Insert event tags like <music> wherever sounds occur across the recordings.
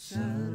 So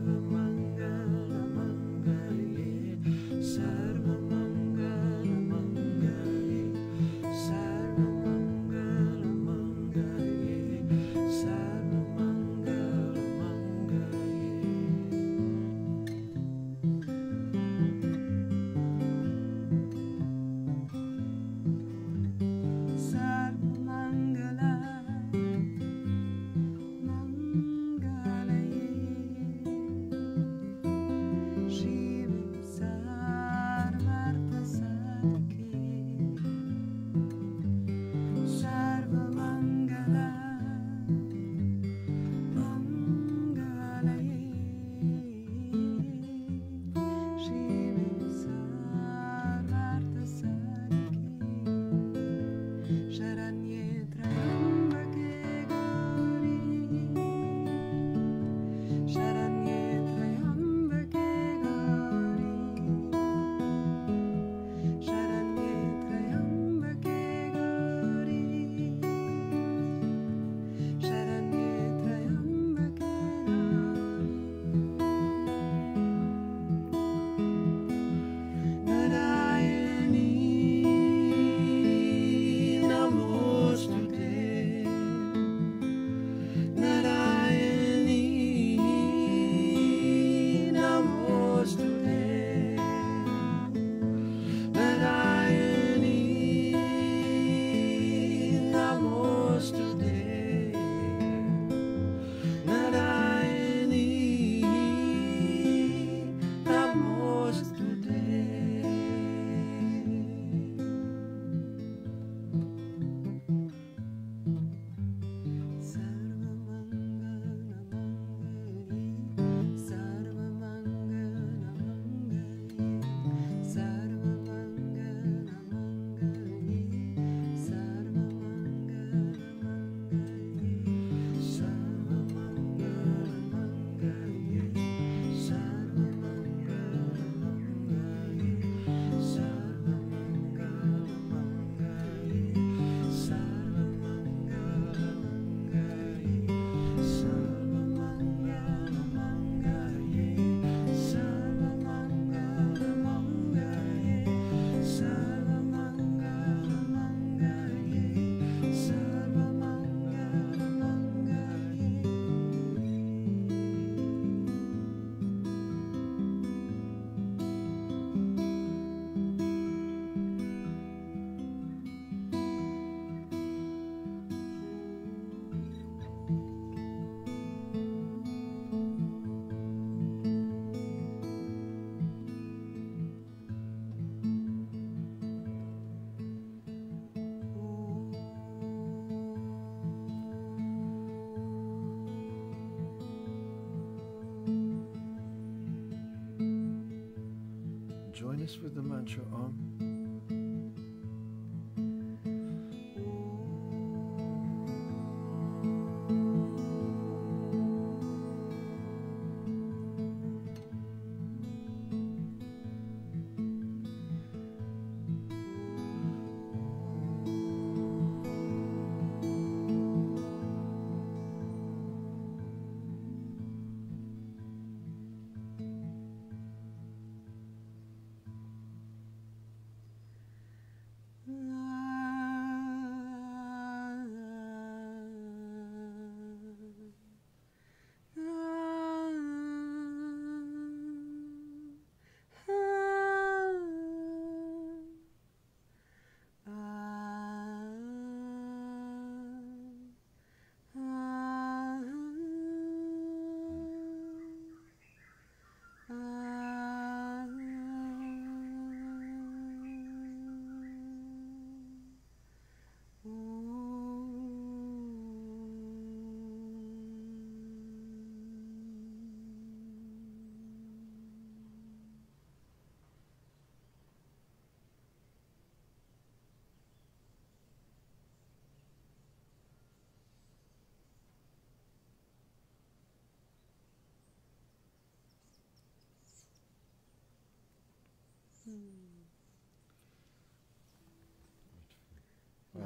with the mantra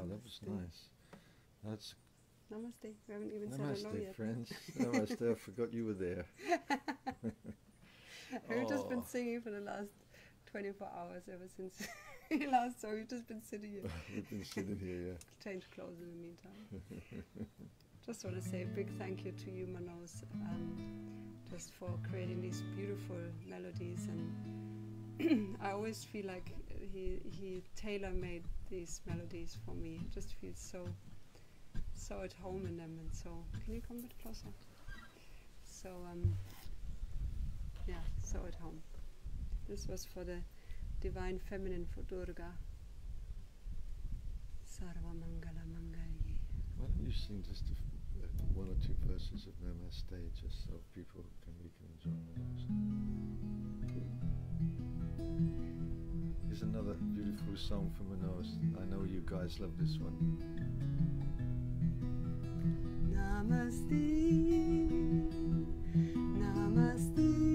that was nice. That's Namaste. We haven't even said hello namaste, yet. friends. <laughs> Namaste. I forgot you were there. <laughs> We've just been Oh. singing for the last 24 hours ever since <laughs> we last saw. We've just been sitting here. We've been sitting here, yeah. Change clothes in the meantime. just want to say a big thank you to you, Manos, um, just for creating these beautiful melodies. And <clears throat> I always feel like he he tailor made these melodies for me. Just feel so so at home in them, and so can you come a bit closer? So um, yeah, so at home. This was for the divine feminine for Durga. Sarva Mangala Mangali. Why don't you sing just uh, one or two verses of Namaste just so people can we can enjoy? Another beautiful song from Manos. I know you guys love this one. Namaste, Namaste,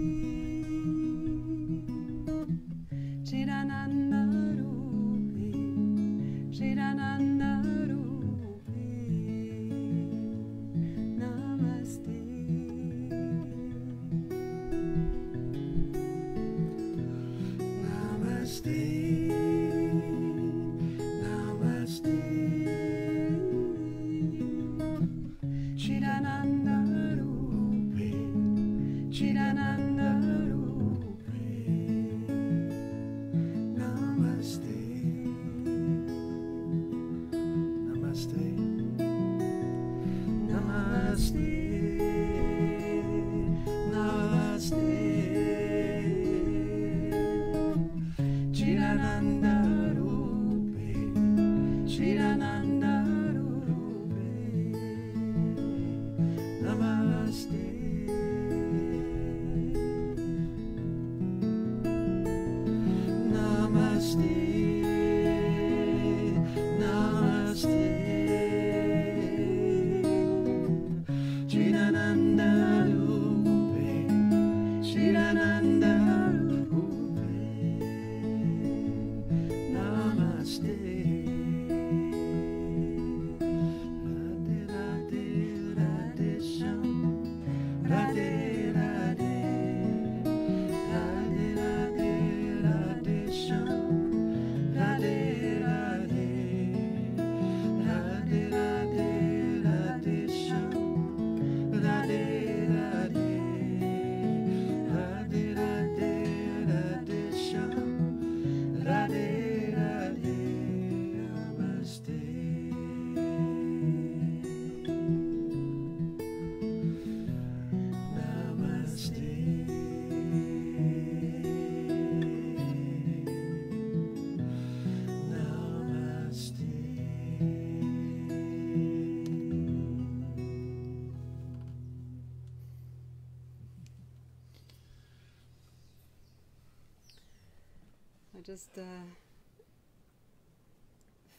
just uh,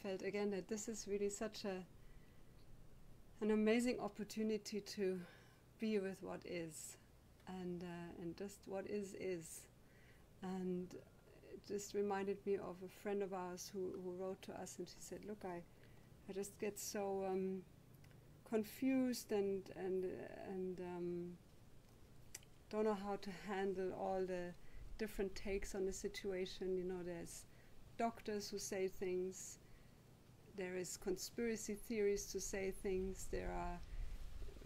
felt again that this is really such a an amazing opportunity to be with what is, and uh, and just what is is, and it just reminded me of a friend of ours who, who wrote to us, and she said, "Look, I, I just get so um, confused and and and um, don't know how to handle all the different takes on the situation. You know, there's doctors who say things." there is conspiracy theories to say things, there are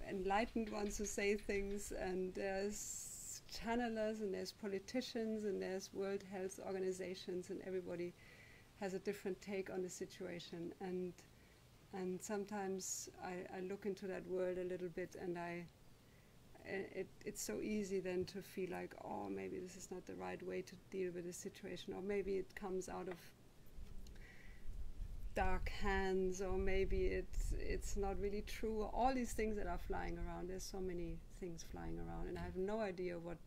enlightened ones who say things, and there's channelers, and there's politicians, and there's World Health Organizations, and everybody has a different take on the situation. And and sometimes I, I look into that world a little bit, and I it, it's so easy then to feel like, oh, maybe this is not the right way to deal with the situation, or maybe it comes out of dark hands or maybe it's it's not really true. All these things that are flying around there's so many things flying around and i have no idea what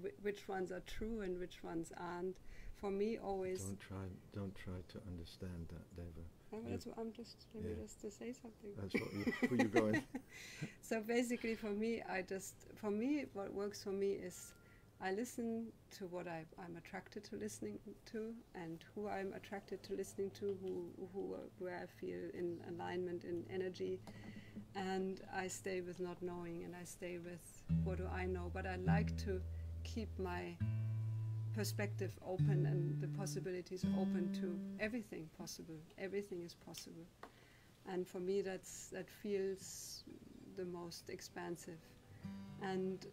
wh- which ones are true and which ones aren't. For me always don't try don't try to understand that Deva no, that's what I'm just maybe Yeah. just to say something. That's what you, where you're going? <laughs> So basically for me i just for me what works for me is i listen to what I, i'm attracted to listening to and who i'm attracted to listening to who, who where i feel in alignment in energy. And i stay with not knowing and i stay with what do i know. But i like to keep my perspective open and the possibilities open to everything possible everything is possible and for me that's that feels the most expansive and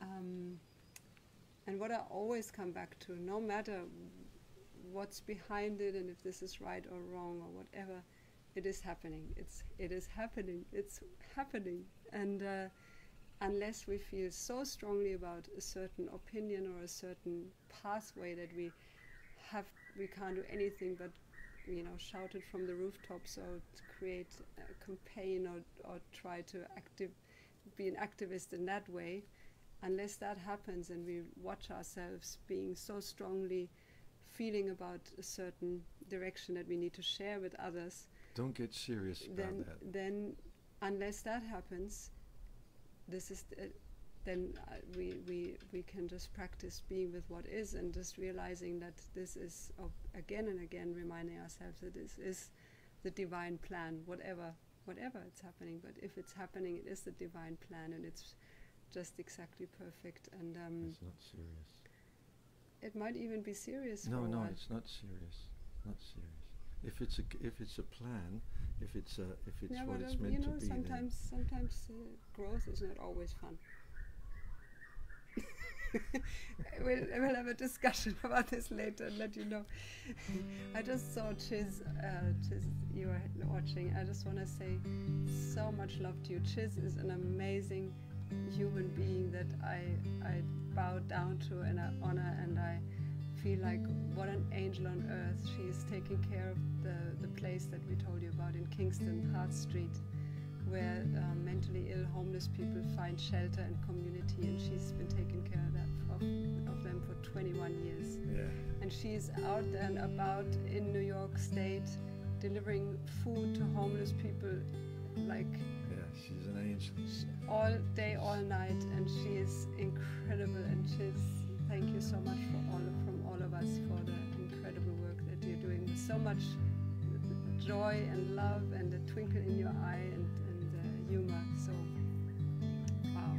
um, and what I always come back to, no matter what's behind it and if this is right or wrong or whatever, it is happening. It's it is happening. It's happening. And uh, unless we feel so strongly about a certain opinion or a certain pathway that we have, we can't do anything but you know shout it from the rooftops or to create a campaign or, or try to active be an activist in that way unless that happens and we watch ourselves being so strongly feeling about a certain direction that we need to share with others don't get serious about that. then unless that happens this is th- then uh, we, we we can just practice being with what is and just realizing that this is of again and again reminding ourselves that this is the divine plan whatever whatever it's happening. But if it's happening it is the divine plan and it's just exactly perfect and um, it's not serious. it might even be serious no no it's not serious. Not serious. If it's a g- if it's a plan if it's a if it's yeah, what it's uh, meant you know to be then sometimes sometimes uh, growth is not always fun. <laughs> We'll, we'll have a discussion <laughs> about this later and let you know. I just saw Chiz uh, Chiz you were watching. I just want to say so much love to you. Chiz is an amazing human being that I I bow down to and I honor and I feel like what an angel on earth she's taking care of the, the place that we told you about in Kingston Hart Street where um, mentally ill homeless people find shelter and community and she's been taking care of that of, of them for 21 years. Yeah. And she's out and about in New York State delivering food to homeless people like yeah she's an angel. all day all night and she is incredible and she's thank you so much for all of, from all of us for the incredible work that you're doing with so much joy and love and a twinkle in your eye and, and uh, humor so wow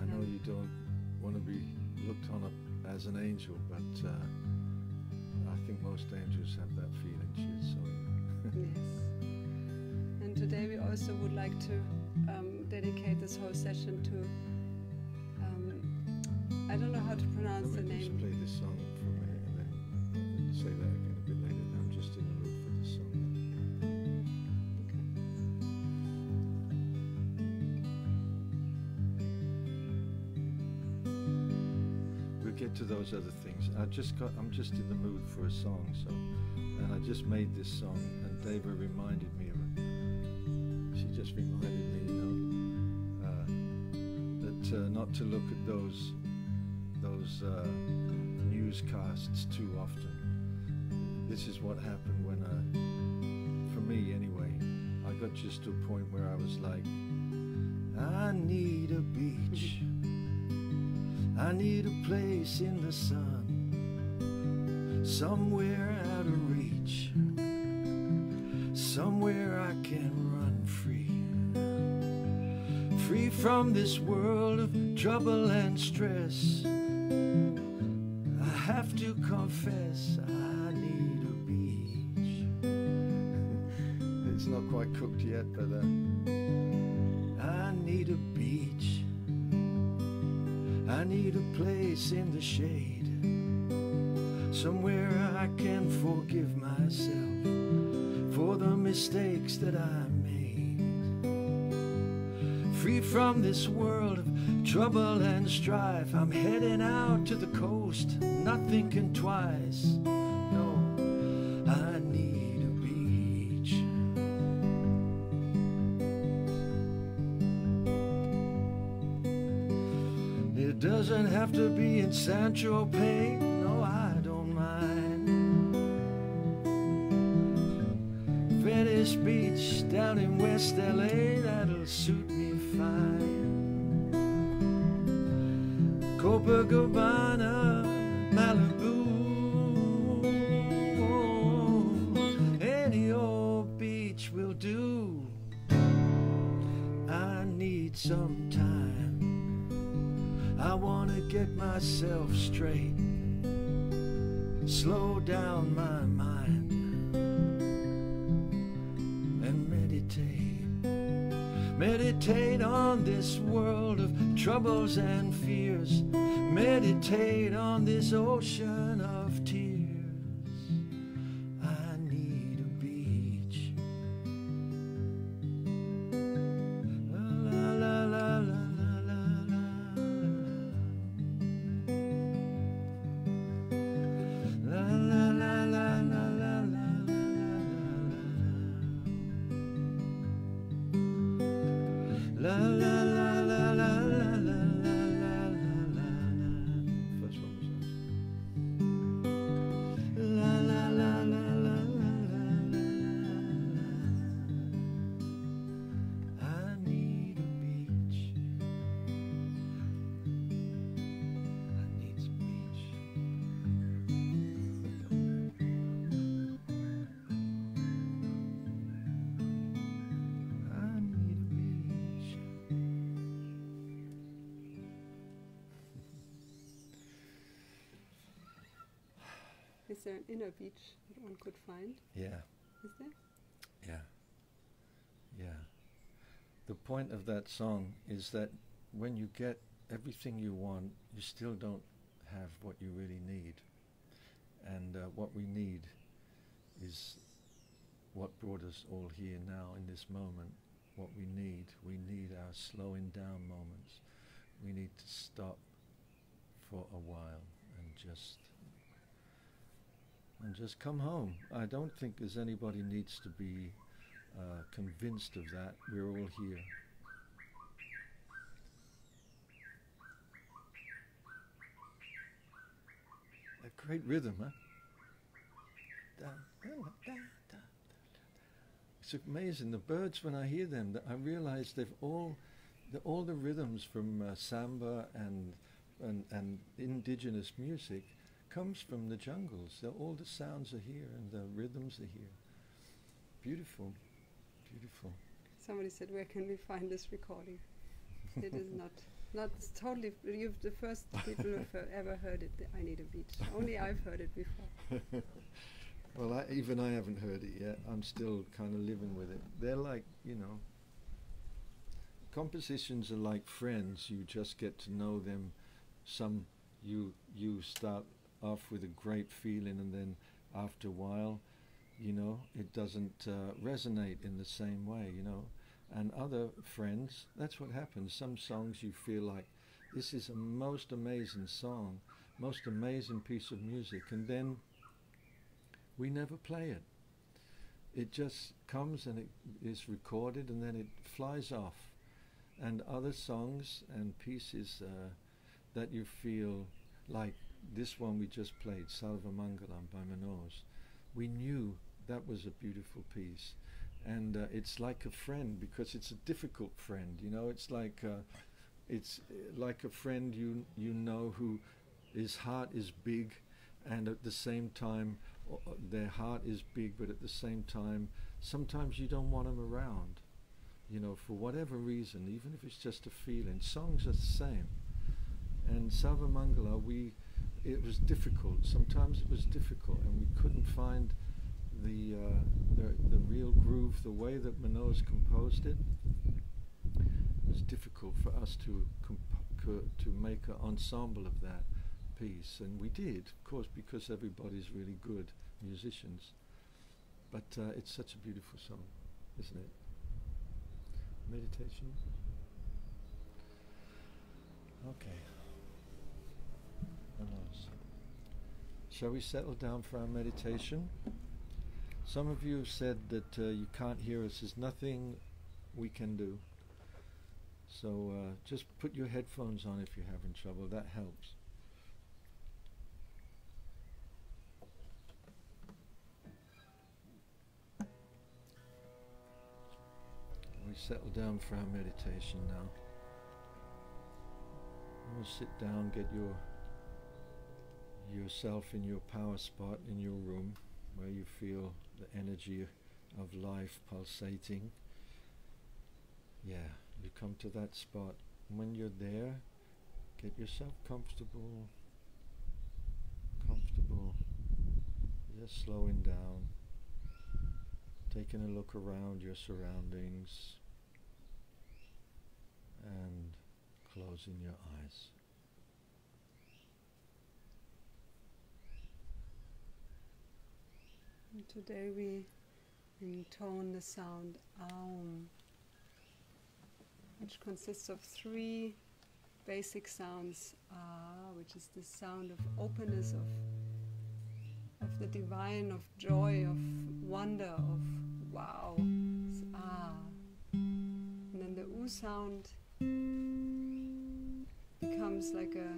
I know you don't want to be looked on as an angel, but uh, I think most angels have that feeling. She's so. <laughs> yes and today we also would like to um, dedicate this whole session to I don't know how to pronounce the Let me just name play this song for a minute and then say that again a bit later. I'm just in the mood for this song. We'll get to those other things. I just got. I'm just in the mood for a song, so and I just made this song, and Deva reminded me of it. She just reminded me, you know, uh, that uh, not to look at those those uh, newscasts too often. This is what happened when I, for me anyway, I got just to a point where I was like, I need a beach. I need a place in the sun, somewhere out of reach, somewhere I can run free. Free from this world of trouble and stress. Confess, I need a beach. <laughs> it's not quite cooked yet, but uh, I need a beach. I need a place in the shade, somewhere I can forgive myself for the mistakes that I made. Free from this world of trouble and strife, I'm heading out to the coast, not thinking twice. No, I need a beach. It doesn't have to be in Saint-Tropez. No, I don't mind. Venice Beach down in West LA, that'll suit me fine. Down my mind, and meditate. Meditate on this world of troubles and fears. Meditate on this ocean Is there an inner beach that one could find? Yeah, Is there? yeah, yeah. The point of that song is that when you get everything you want, you still don't have what you really need. And uh, what we need is what brought us all here now in this moment. What we need, we need our slowing down moments. We need to stop for a while and just and just come home. I don't think there's anybody needs to be uh, convinced of that. We're all here. A great rhythm, huh? It's amazing. The birds, when I hear them, I realize they've all, the, all the rhythms from uh, samba and, and and indigenous music comes from the jungles. So all the sounds are here and the rhythms are here. Beautiful, beautiful. Somebody said, "Where can we find this recording?" it is <laughs> not, not totally. You're the first people who've ever heard it. I need a beach. Only I've heard it before. <laughs> well, I, even I haven't heard it yet. I'm still kind of living with it. They're like, you know, compositions are like friends. You just get to know them. Some you you start off with a great feeling, and then after a while, you know, it doesn't uh, resonate in the same way. You know, and other friends, that's what happens. Some songs you feel like this is a most amazing song, most amazing piece of music, and then we never play it. It just comes and it is recorded and then it flies off. And other songs and pieces uh, that you feel like this one we just played, Sarva Mangalam by Manose, we knew that was a beautiful piece. And uh, it's like a friend because it's a difficult friend, you know. It's like uh, it's uh, like a friend you you know who his heart is big, and at the same time their heart is big, but at the same time sometimes you don't want them around, you know, for whatever reason, even if it's just a feeling. Songs are the same. And Sarva Mangala, we it was difficult. Sometimes it was difficult, and we couldn't find the, uh, the, the real groove, the way that Manose composed it. It was difficult for us to to make an ensemble of that piece, and we did, of course, because everybody's really good musicians. But uh, it's such a beautiful song, isn't it? Meditation. Okay. Shall we settle down for our meditation? Some of you have said that uh, you can't hear us. There's nothing we can do. So uh, just put your headphones on if you're having trouble. That helps. We settle down for our meditation now. We'll sit down, get your yourself in your power spot in your room where you feel the energy of life pulsating. Yeah, you come to that spot. When you're there, get yourself comfortable. Comfortable. Just slowing down. Taking a look around your surroundings. And closing your eyes. And today we intone the sound Aum, which consists of three basic sounds, Ah, which is the sound of openness, of of the divine, of joy, of wonder, of wow, it's Ah. And then the U sound becomes like a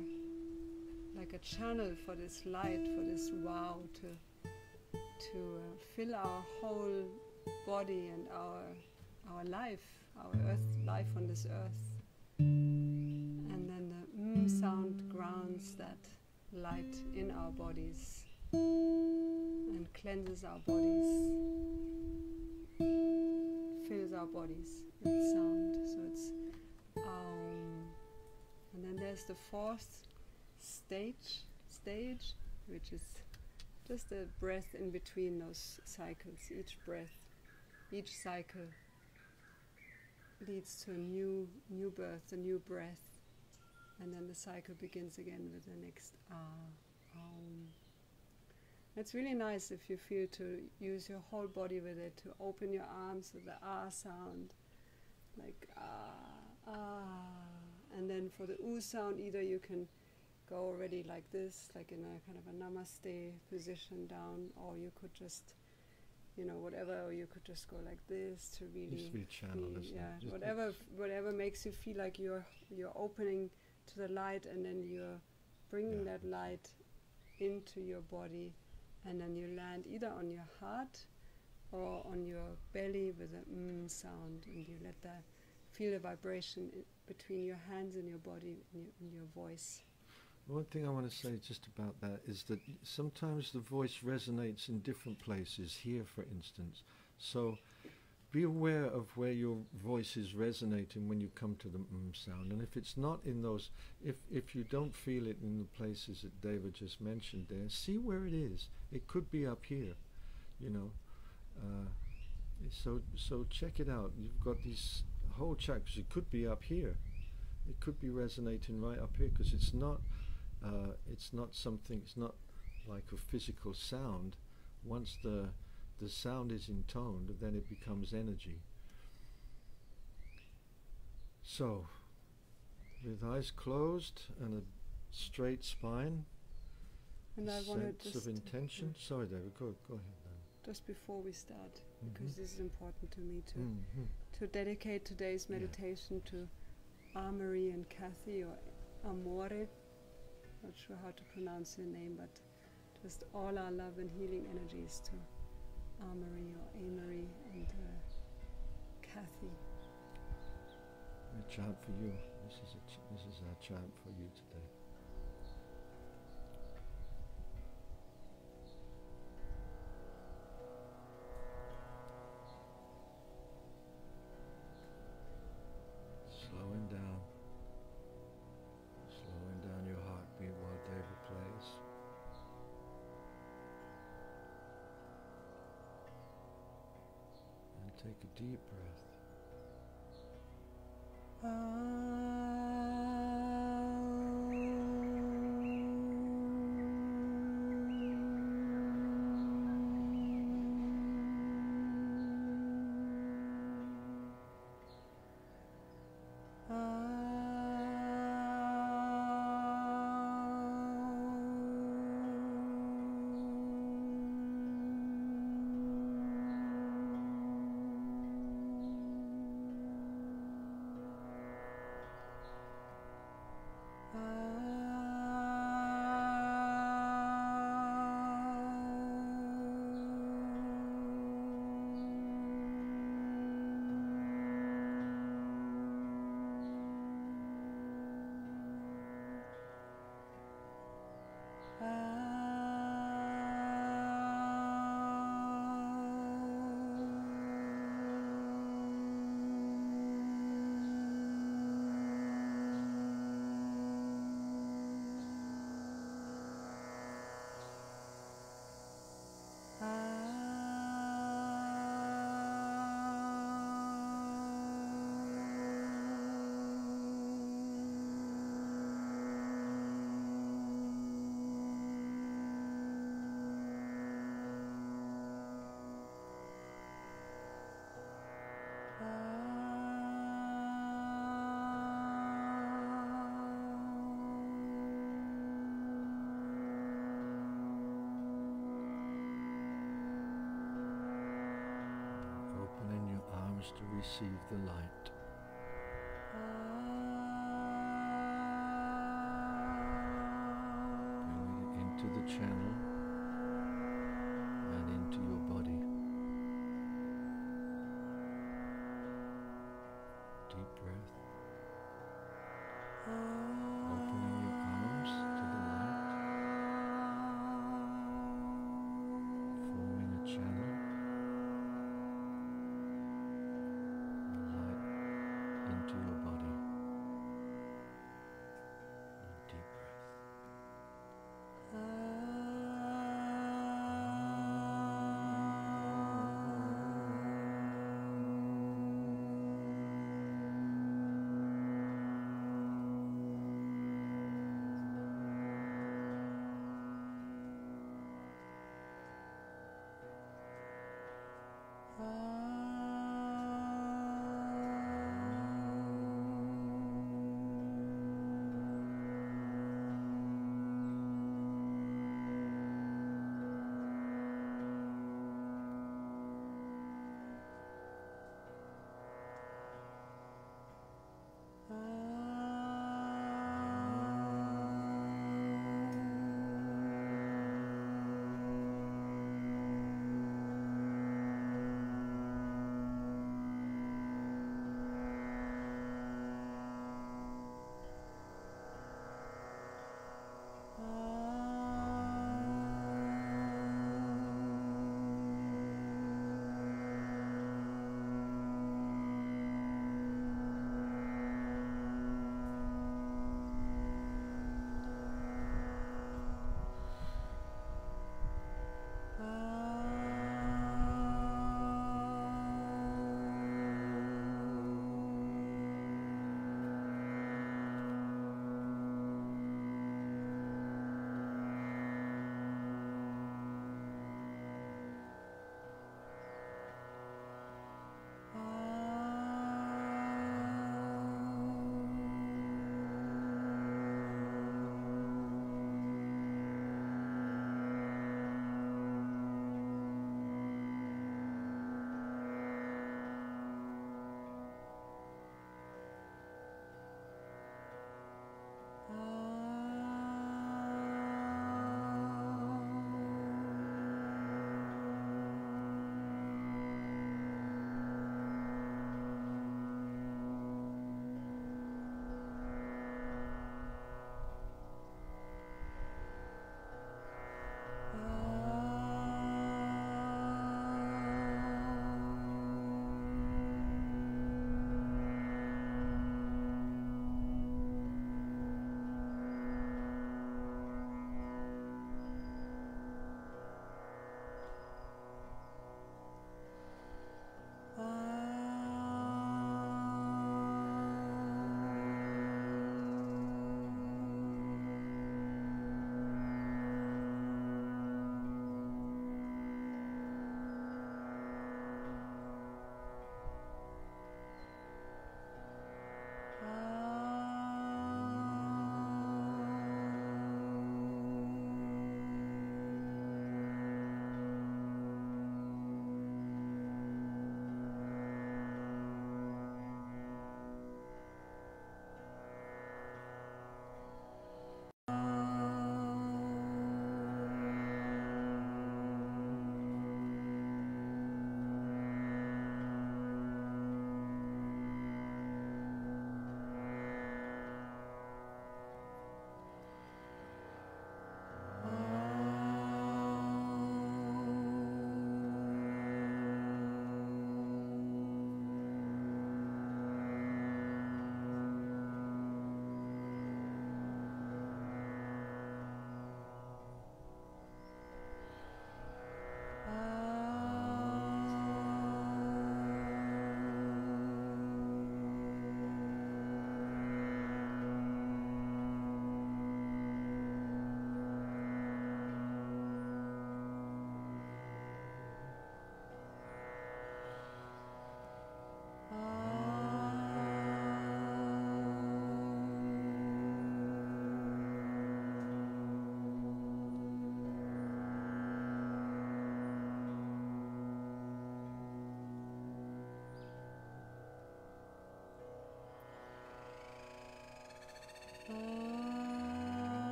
like a channel for this light, for this wow to to uh, fill our whole body and our our life, our earth life on this earth. And then the mm sound grounds that light in our bodies and cleanses our bodies, fills our bodies with sound. So it's um, and then there's the fourth stage stage, which is just a breath in between those cycles. Each breath, each cycle leads to a new new birth, a new breath, and then the cycle begins again with the next ah. Um. It's really nice if you feel to use your whole body with it, to open your arms with the ah sound, like ah, ah. And then for the oo sound, either you can go already like this, like in a kind of a namaste position down, or you could just, you know, whatever, or you could just go like this to really, be a channel, be- yeah, Just whatever, whatever makes you feel like you're you're opening to the light, and then you're bringing Yeah. that light into your body, and then you land either on your heart or on your belly with a mm sound, and you let that feel the vibration i- between your hands and your body and your, and your voice. One thing I want to say just about that is that sometimes the voice resonates in different places, here for instance. So be aware of where your voice is resonating when you come to the mm sound. And if it's not in those, if, if you don't feel it in the places that Deva just mentioned there, see where it is. It could be up here, you know. Uh, so, so check it out. You've got these whole chakras. It could be up here. It could be resonating right up here because it's not uh, it's not something it's not like a physical sound once the the sound is intoned then it becomes energy so with eyes closed and a straight spine And I sense of intention sorry Deva go go ahead then just before we start, because Mhm. this is important to me to Mhm. to dedicate today's Yeah. meditation to Amory and Kathy or Amore, not sure how to pronounce your name, but just all our love and healing energies to Amory or Amory and uh, Kathy. A chant for you. This is a ch- this is our chant for you today. Deep breath. To receive the light.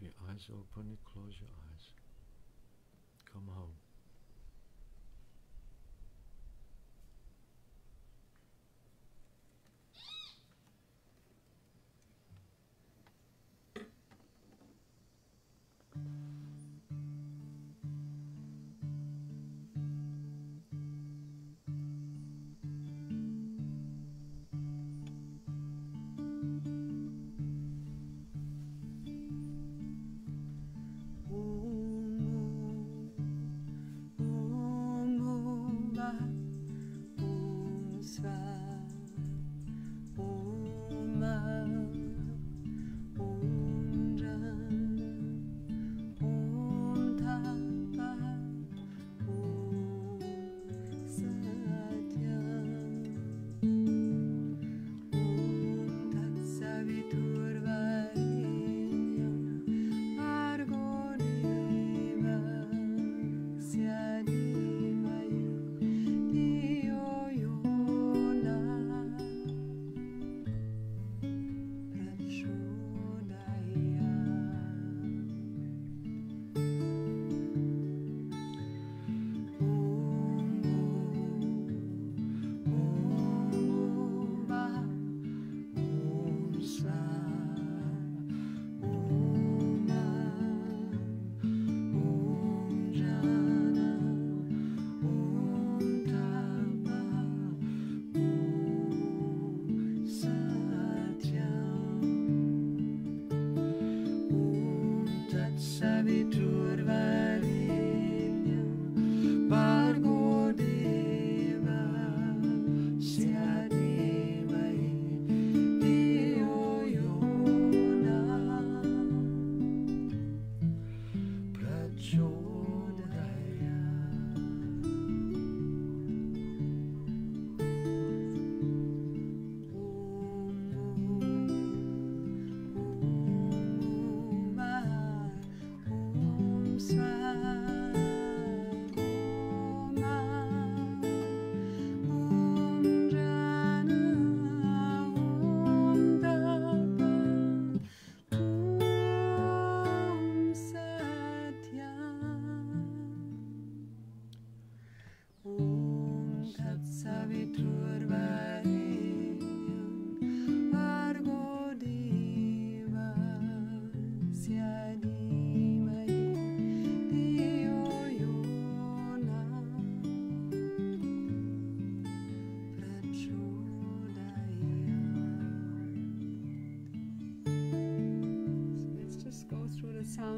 your eyes open You close your eyes.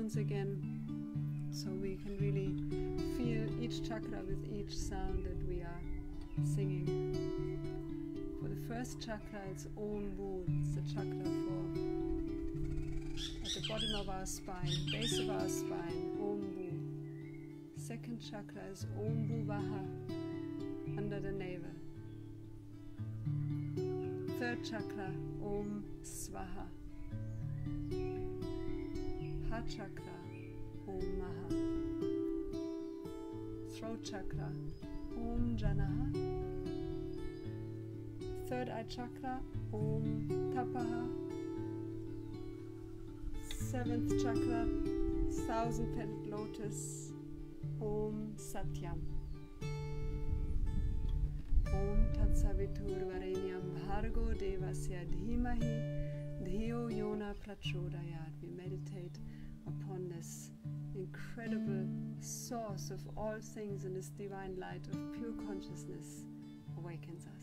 Sounds again so we can really feel each chakra with each sound that we are singing. For the first chakra, it's Om Bu, it's the chakra for at the bottom of our spine, base of our spine, Om Bu. Second chakra is Om Bu Vaha, under the navel. Third chakra, Om Swaha. Heart chakra, Om Maha. Throat chakra, Om Janaha. Third eye chakra, Om Tapaha. Seventh chakra, thousand petaled lotus, Om Satyam. Om Tatsavitur Varenyam Bhargo Devasya Dhimahi Dhiyo Yona Prachodayat. We meditate upon this incredible source of all things and this divine light of pure consciousness awakens us.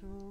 show.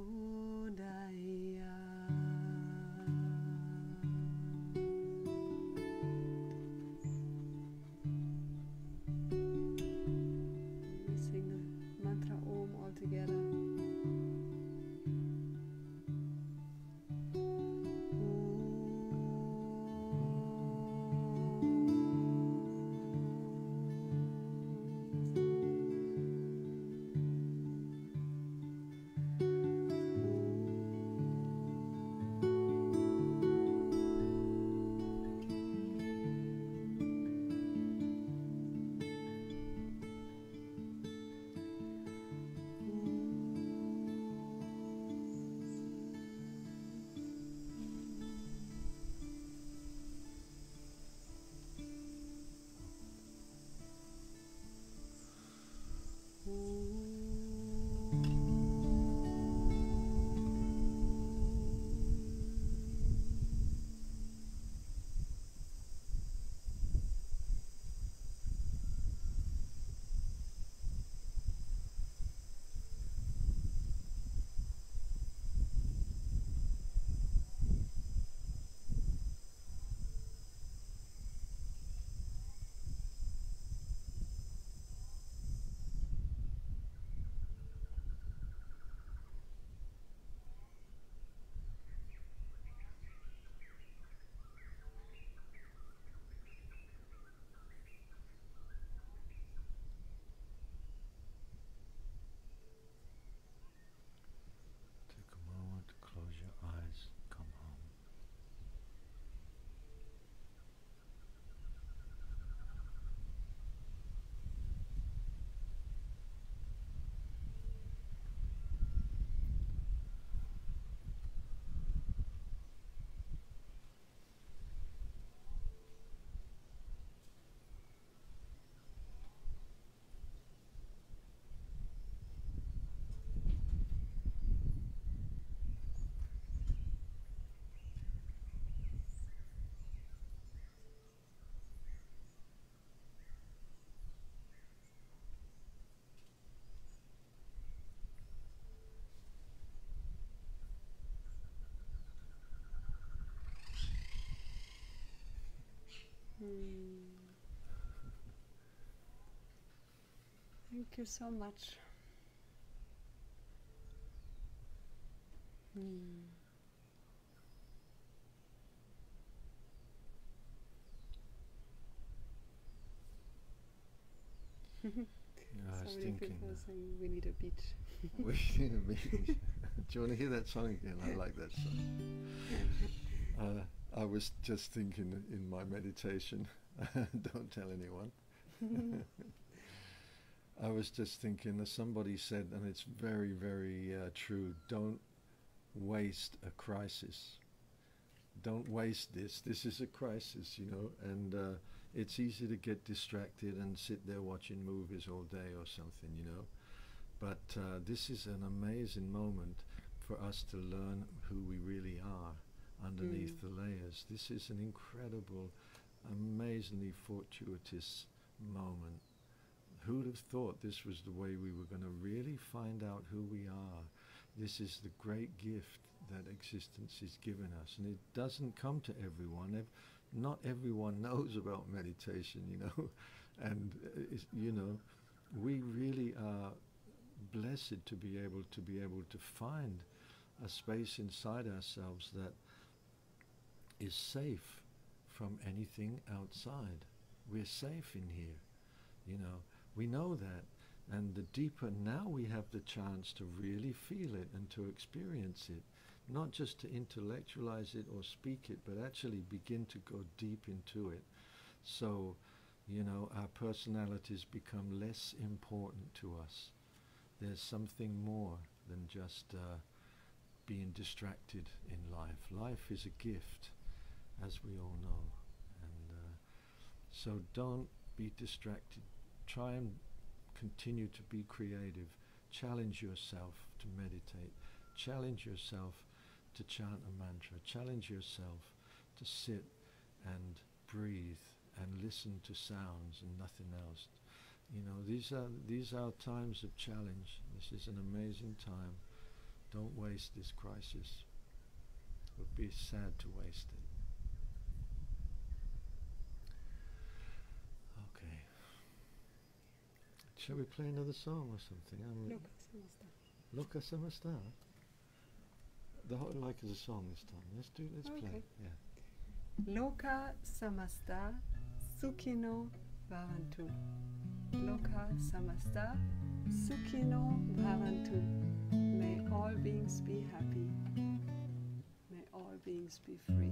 Thank you so much. Mm. yeah, I was hmm. <laughs> thinking. We need a beach. <laughs> we need a beach. <laughs> Do you want to hear that song again? I like that song. Uh, I was just thinking in my meditation. <laughs> Don't tell anyone. <laughs> I was just thinking, as somebody said, and it's very, very uh, true. Don't waste a crisis. Don't waste this. This is a crisis, you know, and uh, it's easy to get distracted and sit there watching movies all day or something, you know. But uh, this is an amazing moment for us to learn who we really are underneath Mm. the layers. This is an incredible, amazingly fortuitous moment. Who'd have thought this was the way we were going to really find out who we are? This is the great gift that existence is given us, and it doesn't come to everyone. Ev- not everyone <laughs> knows about meditation, you know, <laughs> and uh, you know, we really are blessed to be able to be able to find a space inside ourselves that is safe from anything outside. We're safe in here, you know. We know that, and the deeper now we have the chance to really feel it and to experience it, not just to intellectualize it or speak it, but actually begin to go deep into it. So, you know, our personalities become less important to us. There's something more than just uh, being distracted in life. Life is a gift, as we all know. And uh, so don't be distracted. Try and continue to be creative. Challenge yourself to meditate. Challenge yourself to chant a mantra. Challenge yourself to sit and breathe and listen to sounds and nothing else. You know, these are these are times of challenge. This is an amazing time. Don't waste this crisis. It would be sad to waste it. Okay. Shall we play another song or something? Um, I'm Look, samasta. Loka Samasta. The whole like as a song this time. Let's do let's play. Okay. Yeah. Loka samasta sukhino bhavantu. Loka samasta sukhino bhavantu. May all beings be happy. May all beings be free.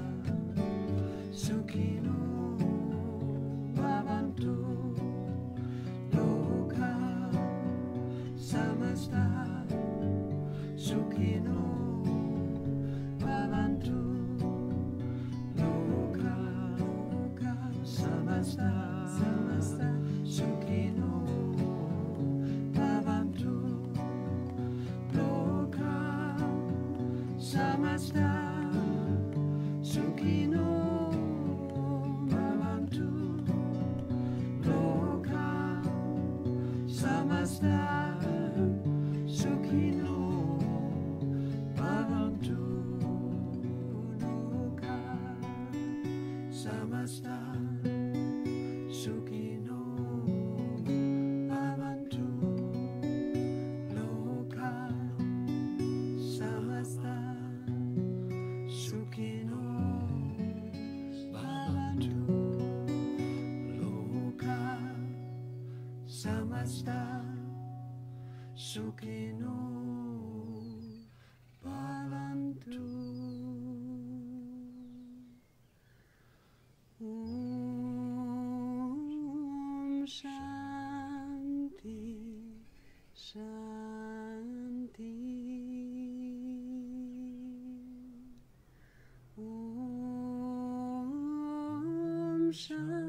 Mm.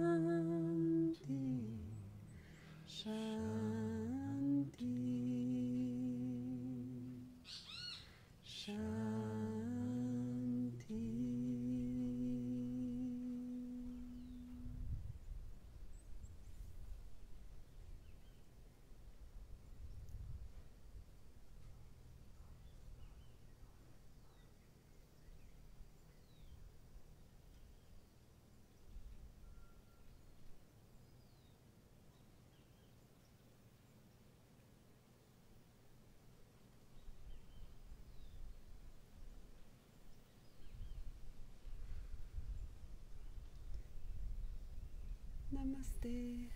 Namaste.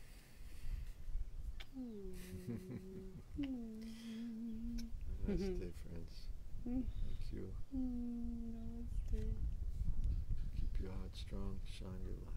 Namaste, friends. Thank you. Namaste. Keep your heart strong, shine your light.